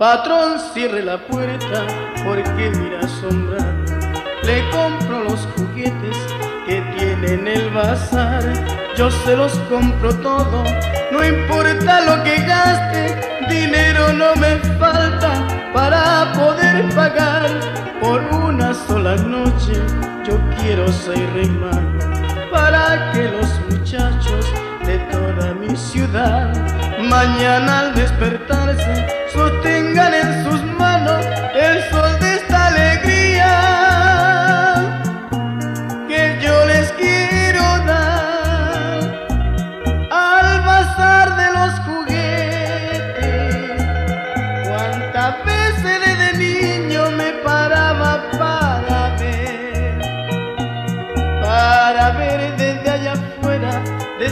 Patrón, cierre la puerta porque mira asombrado. Le compro los juguetes que tiene en el bazar. Yo se los compro todo, no importa lo que gaste. Dinero no me falta para poder pagar. Por una sola noche yo quiero ser rey para que los muchachos de toda mi ciudad mañana al despertarse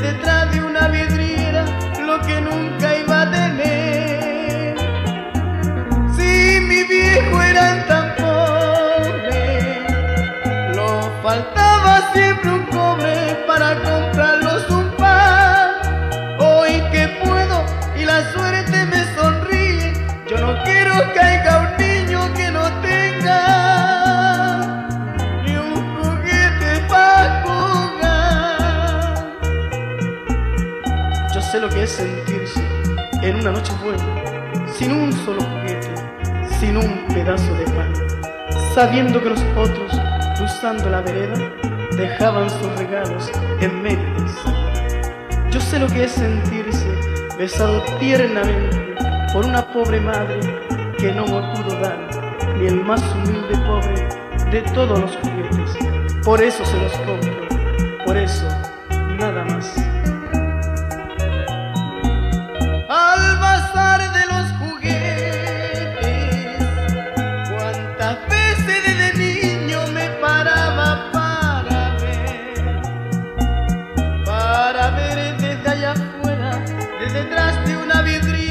detrás de una vidriera, lo que nunca iba a tener. faltaba siempre un cobre para comprarlos un sé lo que es sentirse en una noche buena, sin un solo juguete, sin un pedazo de pan, sabiendo que los otros cruzando la vereda, dejaban sus regalos en medio Yo sé lo que es sentirse besado tiernamente por una pobre madre que no me pudo dar ni el más humilde pobre de todos los juguetes. Por eso se los compro, por eso nada más. detrás de una vidriera.